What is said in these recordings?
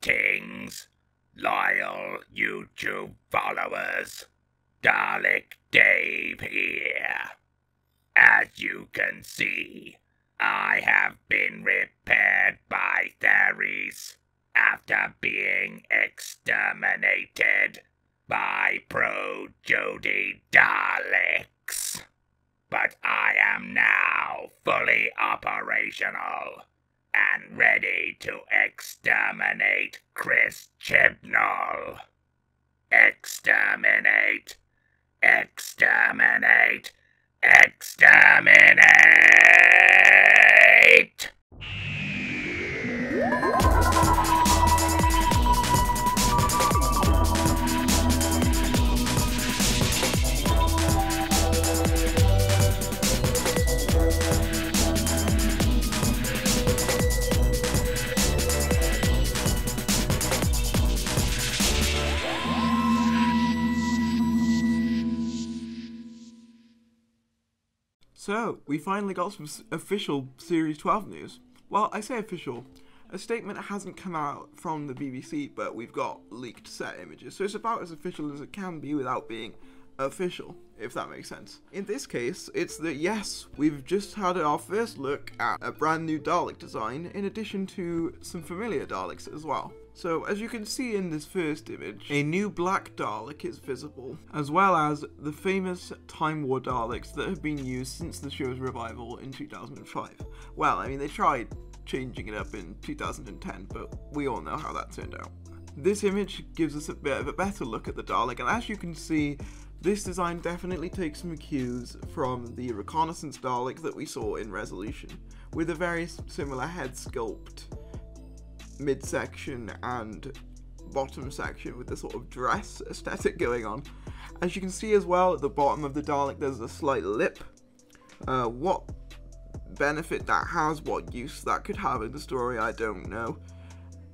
Greetings, loyal YouTube followers. Dalek Dave here. As you can see, I have been repaired by Tharries after being exterminated by Pro Jodie Daleks. But I am now fully operational and ready to exterminate Chris Chibnall. Exterminate! Exterminate! Exterminate! So, we finally got some official Series 12 news. Well, I say official. A statement hasn't come out from the BBC, but we've got leaked set images, so it's about as official as it can be without being official, if that makes sense. In this case, it's that yes, we've just had our first look at a brand new Dalek design, in addition to some familiar Daleks as well. So, as you can see in this first image, a new black Dalek is visible, as well as the famous Time War Daleks that have been used since the show's revival in 2005. Well, I mean, they tried changing it up in 2010, but we all know how that turned out. This image gives us a bit of a better look at the Dalek, and as you can see, this design definitely takes some cues from the reconnaissance Dalek that we saw in Resolution, with a very similar head sculpt midsection and bottom section with the sort of dress aesthetic going on. As you can see as well at the bottom of the Dalek, there's a slight lip. Uh, what benefit that has, what use that could have in the story, I don't know.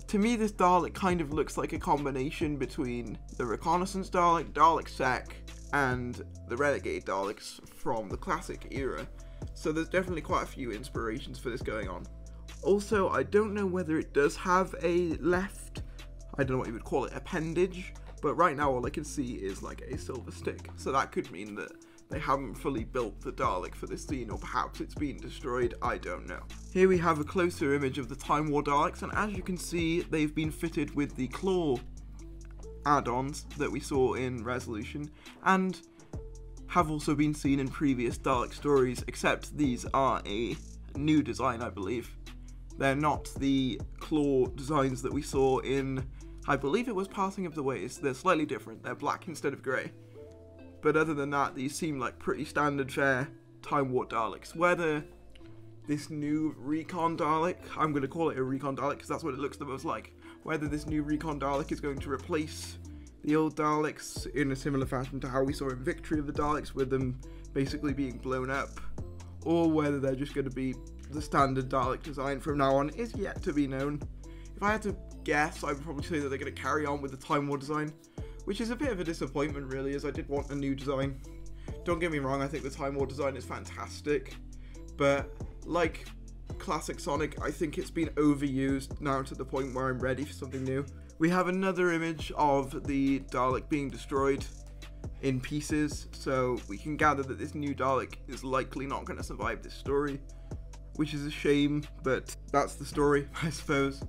To me, this Dalek kind of looks like a combination between the Reconnaissance Dalek, Dalek Sec, and the Renegade Daleks from the classic era. So there's definitely quite a few inspirations for this going on. Also, I don't know whether it does have a left, I don't know what you would call it, appendage, but right now all I can see is like a silver stick. So that could mean that they haven't fully built the Dalek for this scene, or perhaps it's been destroyed, I don't know. Here we have a closer image of the Time War Daleks, and as you can see, they've been fitted with the claw add-ons that we saw in Resolution, and have also been seen in previous Dalek stories, except these are a new design, I believe. They're not the claw designs that we saw in, I believe it was Parting of the Ways. They're slightly different. They're black instead of grey. But other than that, these seem like pretty standard fare Time War Daleks. Whether this new Recon Dalek, I'm going to call it a Recon Dalek because that's what it looks the most like, whether this new Recon Dalek is going to replace the old Daleks in a similar fashion to how we saw in Victory of the Daleks, with them basically being blown up, or whether they're just going to be the standard Dalek design from now on is yet to be known. If I had to guess, I would probably say that they're going to carry on with the Time War design, which is a bit of a disappointment, really, as I did want a new design. Don't get me wrong, I think the Time War design is fantastic, but like classic Sonic, I think it's been overused now to the point where I'm ready for something new. We have another image of the Dalek being destroyed in pieces, so we can gather that this new Dalek is likely not going to survive this story, which is a shame, but that's the story, I suppose.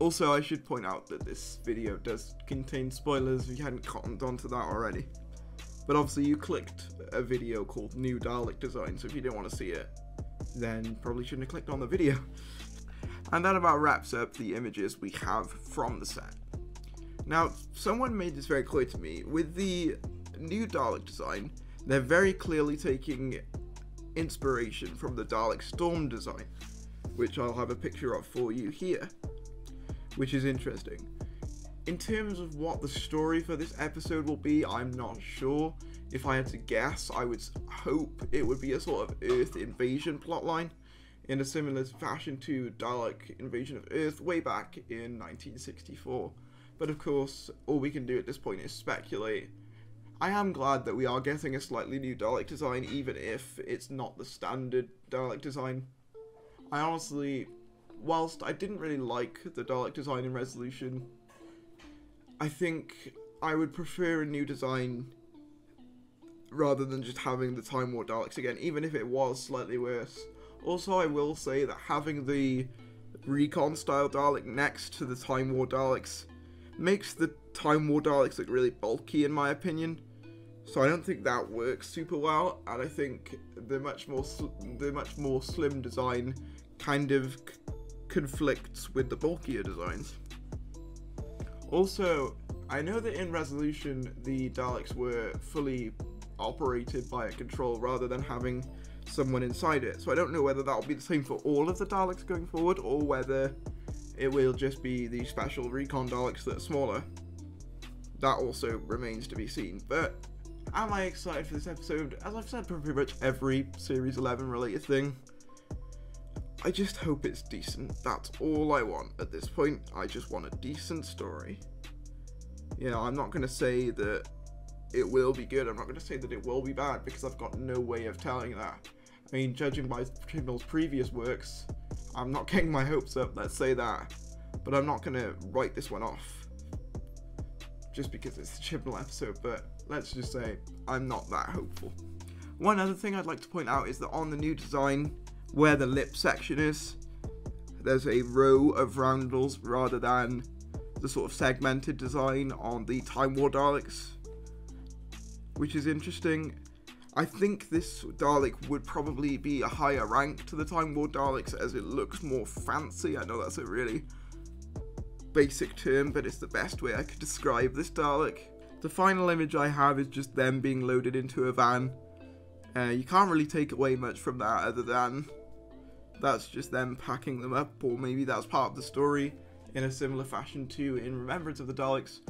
Also, I should point out that this video does contain spoilers if you hadn't cottoned onto that already. But obviously, you clicked a video called New Dalek Design, so if you didn't want to see it, then probably shouldn't have clicked on the video. And that about wraps up the images we have from the set. Now, someone made this very clear to me. With the new Dalek design, they're very clearly taking inspiration from the Dalek Storm design, which I'll have a picture of for you here, which is interesting. In terms of what the story for this episode will be, I'm not sure. If I had to guess, I would hope it would be a sort of Earth invasion plotline in a similar fashion to Dalek Invasion of Earth way back in 1964. But of course, all we can do at this point is speculate. I am glad that we are getting a slightly new Dalek design, even if it's not the standard Dalek design. I honestly whilst I didn't really like the Dalek design and resolution, I think I would prefer a new design rather than just having the Time War Daleks again, even if it was slightly worse. Also, I will say that having the Recon style Dalek next to the Time War Daleks makes the Time War Daleks look really bulky, in my opinion. So I don't think that works super well, and I think the much more the much more slim design kind of conflicts with the bulkier designs. Also, I know that in Resolution the Daleks were fully operated by a control rather than having someone inside it. So I don't know whether that will be the same for all of the Daleks going forward or whether it will just be the special recon Daleks that are smaller. That also remains to be seen. But am I excited for this episode? As I've said pretty much every Series 11 related thing, I just hope it's decent. That's all I want at this point. I just want a decent story. You know, I'm not going to say that it will be good. I'm not going to say that it will be bad because I've got no way of telling that. I mean, judging by Chibnall's previous works, I'm not getting my hopes up, let's say that. But I'm not going to write this one off just because it's a Chibnall episode, but let's just say I'm not that hopeful. One other thing I'd like to point out is that on the new design, where the lip section is, there's a row of roundels rather than the sort of segmented design on the Time War Daleks which is interesting. I think this Dalek would probably be a higher rank to the Time War Daleks as it looks more fancy. I know that's a really basic term, but it's the best way I could describe this Dalek. The final image I have is just them being loaded into a van. Uh, you can't really take away much from that other than that's just them packing them up, or maybe that's part of the story in a similar fashion to in Remembrance of the Daleks,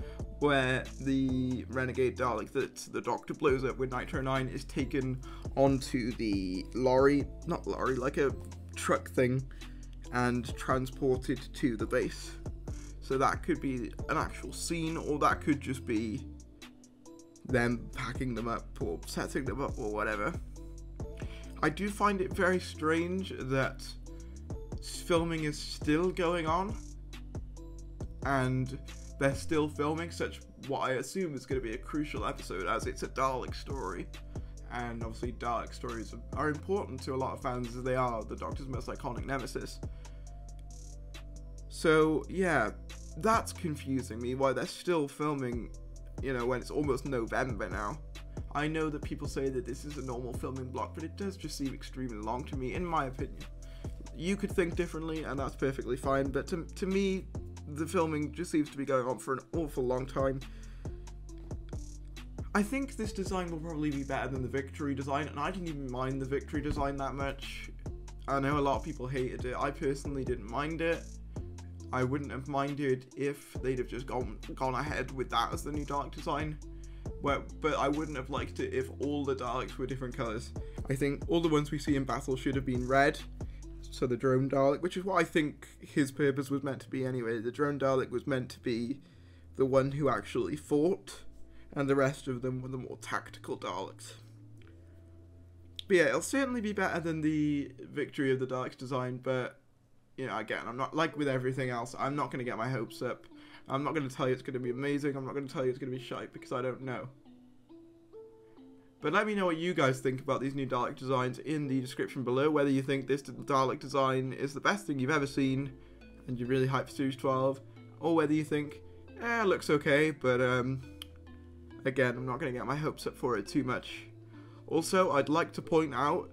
where the renegade Dalek that the Doctor blows up with Nitro 9 is taken onto the lorry, not lorry, like a truck thing, and transported to the base. So that could be an actual scene, or that could just be them packing them up or setting them up or whatever. I do find it very strange that filming is still going on and they're still filming such what I assume is going to be a crucial episode as it's a Dalek story. And obviously, Dalek stories are important to a lot of fans as they are the Doctor's most iconic nemesis. So, yeah, that's confusing me why they're still filming, you know, when it's almost November now. I know that people say that this is a normal filming block, but it does just seem extremely long to me, in my opinion. You could think differently, and that's perfectly fine, but to, to me, the filming just seems to be going on for an awful long time. I think this design will probably be better than the Victory design, and I didn't even mind the Victory design that much. I know a lot of people hated it. I personally didn't mind it. I wouldn't have minded if they'd have just gone gone ahead with that as the new dark design. Well, but I wouldn't have liked it if all the Daleks were different colours. I think all the ones we see in battle should have been red, so the drone Dalek, which is what I think his purpose was meant to be anyway. The drone Dalek was meant to be the one who actually fought, and the rest of them were the more tactical Daleks. But yeah, it'll certainly be better than the Victory of the Daleks design, but you know, again, I'm not like with everything else, I'm not going to get my hopes up. I'm not going to tell you it's going to be amazing, I'm not going to tell you it's going to be shite because I don't know. But let me know what you guys think about these new Dalek designs in the description below. Whether you think this Dalek design is the best thing you've ever seen and you're really hyped for Series 12, or whether you think, eh, it looks okay, but um, again, I'm not going to get my hopes up for it too much. Also, I'd like to point out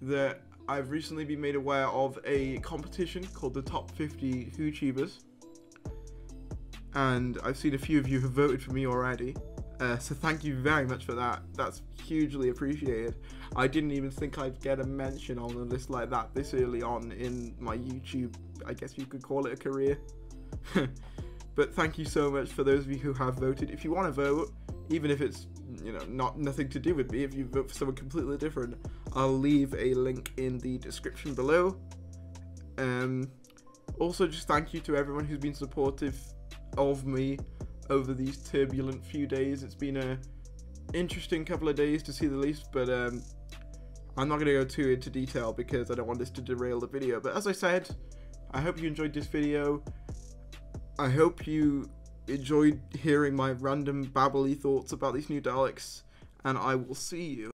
that I've recently been made aware of a competition called the Top 50 YouTubers, and I've seen a few of you have voted for me already. Uh, so thank you very much for that. That's hugely appreciated. I didn't even think I'd get a mention on a list like that this early on in my YouTube, I guess you could call it a career. but thank you so much for those of you who have voted. If you want to vote, even if it's you know not nothing to do with me, if you vote for someone completely different, I'll leave a link in the description below. Um, also, just thank you to everyone who's been supportive of me over these turbulent few days. It's been a interesting couple of days to see the least, but um, I'm not going to go too into detail because I don't want this to derail the video. But as I said, I hope you enjoyed this video. I hope you enjoyed hearing my random babbly thoughts about these new Daleks, and I will see you